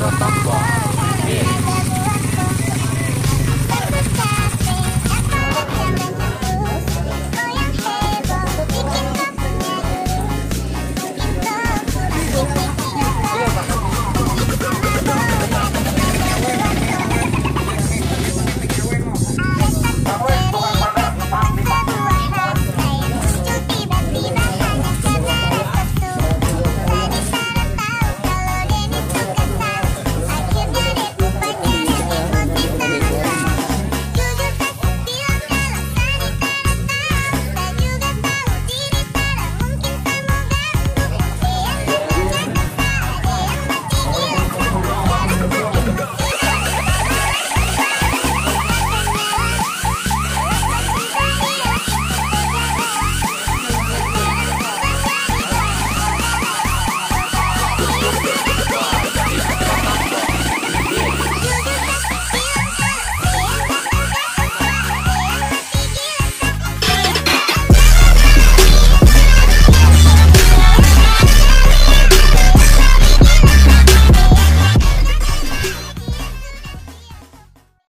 Ini kereta apa?